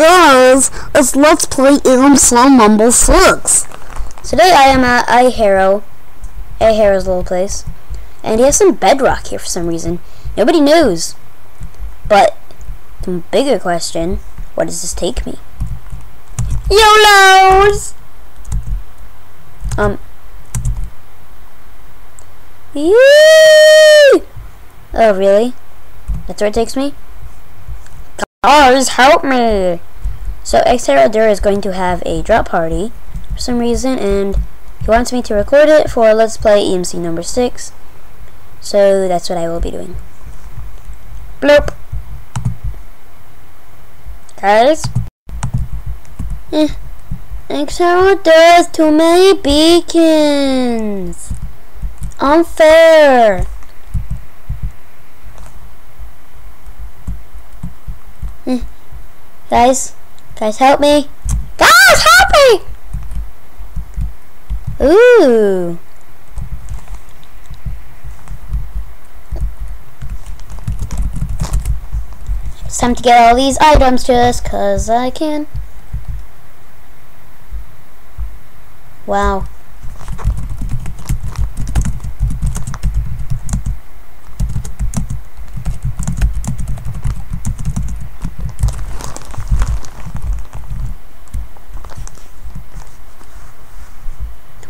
guys, it's Let's Play Ilum Slum Mumble 6. Today I am at iHaro, iHaro's little place, and he has some bedrock here for some reason. Nobody knows. But, the bigger question, what does this take me? YOLOs! Um. Yee! Oh, really? That's where it takes me? Guys, help me! So Xterradura is going to have a drop party for some reason, and he wants me to record it for Let's Play EMC number 6. So that's what I will be doing. Bloop! Guys? Eh. Xterra does too many beacons! Unfair! Guys, guys help me. Guys help me! Ooh. It's time to get all these items just cause I can. Wow.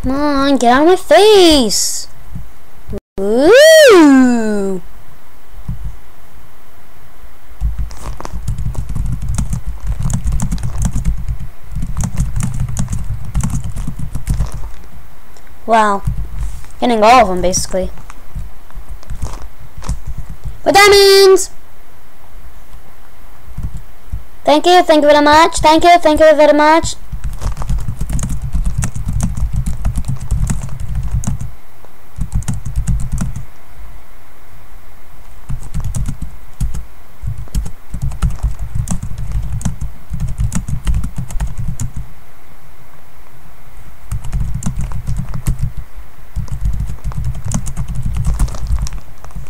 Come on, get out of my face! Ooh! Wow. Getting all of them, basically. With diamonds! Thank you, thank you very much, thank you, thank you very much.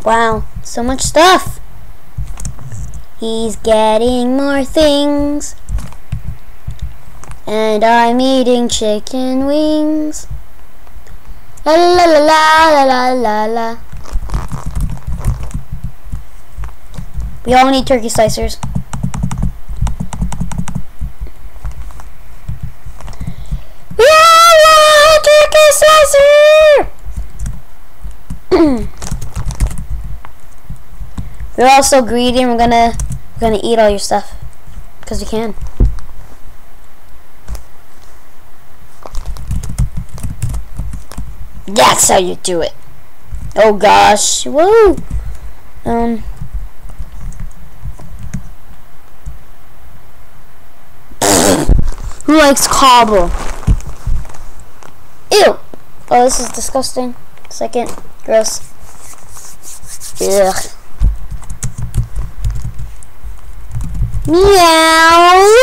Wow, so much stuff. He's getting more things. And I'm eating chicken wings. La la la la la la la. We all need turkey slicers. We all want turkey slicer! We're all so greedy and we're gonna we're gonna eat all your stuff. Cause we can. That's how you do it. Oh gosh. Woo! Um Who likes cobble? Ew! Oh this is disgusting. Second. Gross. Ugh. Meow!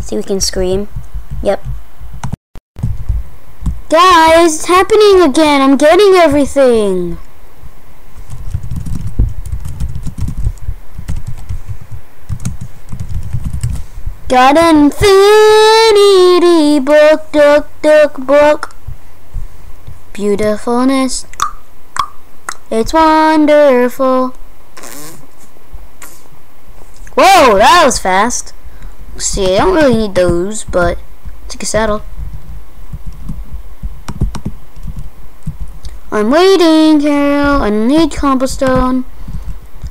See, we can scream. Yep. Guys, it's happening again. I'm getting everything. Got infinity book, duck, duck, book. Beautifulness. It's wonderful. Whoa, that was fast. See, I don't really need those, but take a saddle. I'm waiting, Carol. I need cobblestone.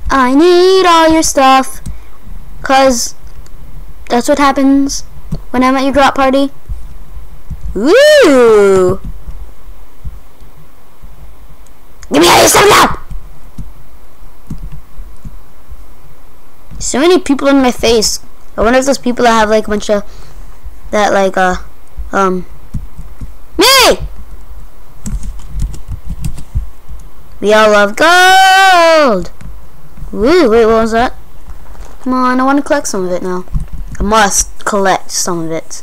I need all your stuff. Cause that's what happens when I'm at your drop party. Woo! Give me all your stuff now! So many people in my face. I wonder if those people that have like a bunch of that like uh um Me! we all love gold. Woo, wait, what was that? Come on, I want to collect some of it now. I must collect some of it.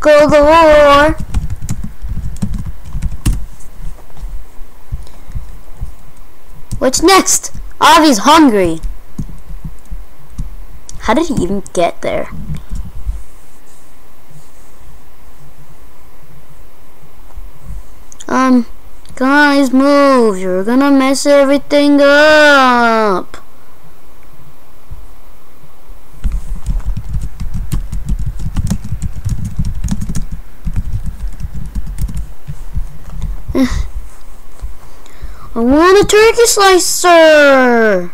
Go galore! What's next? Avi's hungry. How did he even get there? Um, guys, move. You're gonna mess everything up. I want a turkey slicer!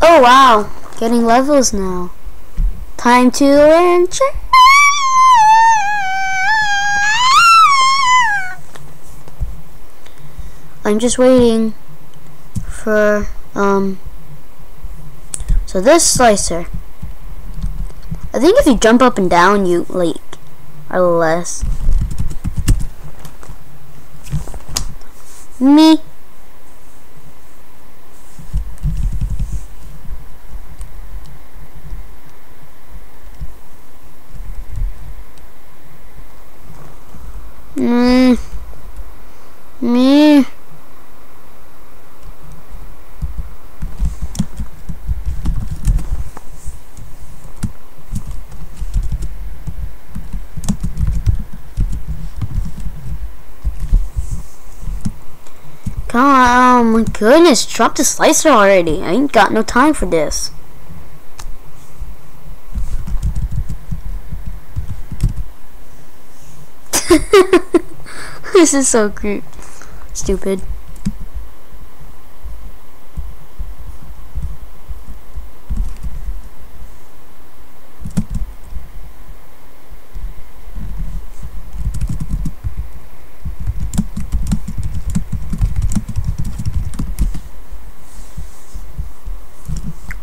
Oh wow, getting levels now. Time to enchant! I'm just waiting for, um, so this slicer, I think if you jump up and down, you, like, are less. Me. Mm. Me. Oh my goodness, drop the slicer already. I ain't got no time for this. this is so cute. Stupid.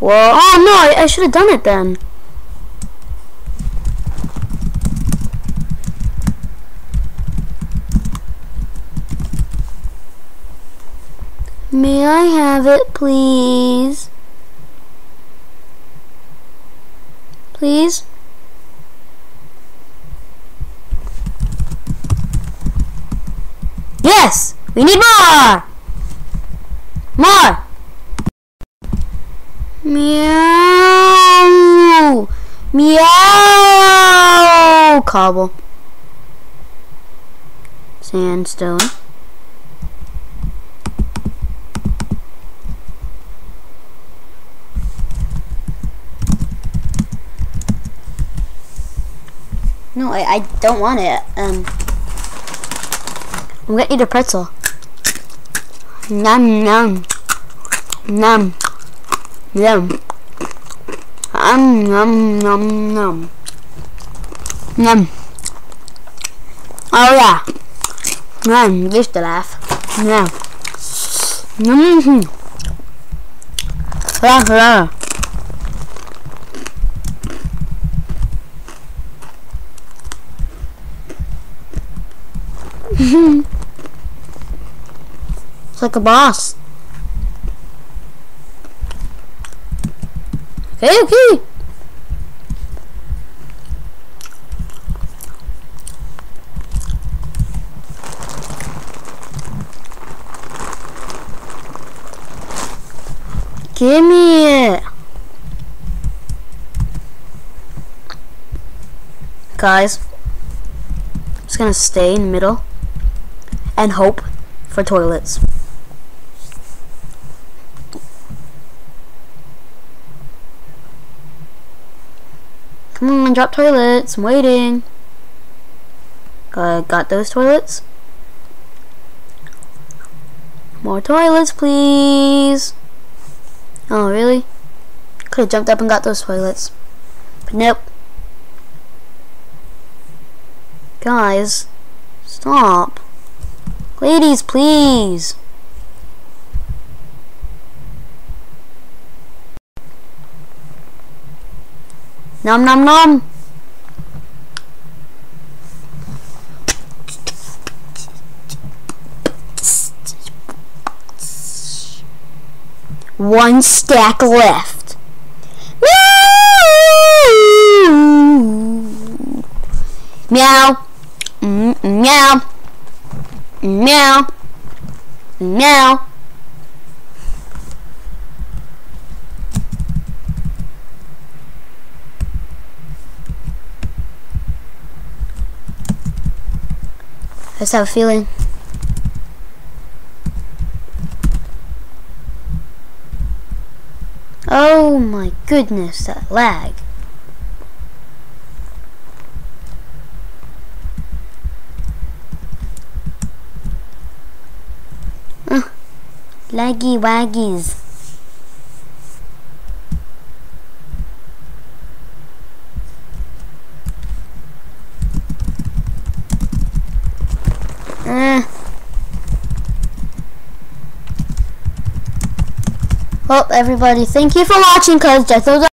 Well, oh no, I, I should have done it then. May I have it, please? Please? Yes! We need more! More! Meow! Meow! Cobble. Sandstone. No, I, I don't want it. Um, I'm gonna eat a pretzel. Nom nom. Nom. Yum. Um, nom nom nom. Nom. Oh yeah. Nom, used to laugh. Nom. Mm-hmm. Hurrah, hurrah. it's like a boss. Okay, okay. Give me it. Guys, I'm just gonna stay in the middle and hope for toilets. Come on, drop toilets. I'm waiting. Uh, got those toilets? More toilets, please. Oh, really? Could have jumped up and got those toilets. But nope. Guys, stop. Ladies, please. Nom nom nom. One stack left. Meow. Mm, mm meow. Mm, meow. Mm, meow. I just have a feeling. Oh my goodness, that lag. Uh, laggy waggies. Uh. Well, everybody, thank you for watching, cause Death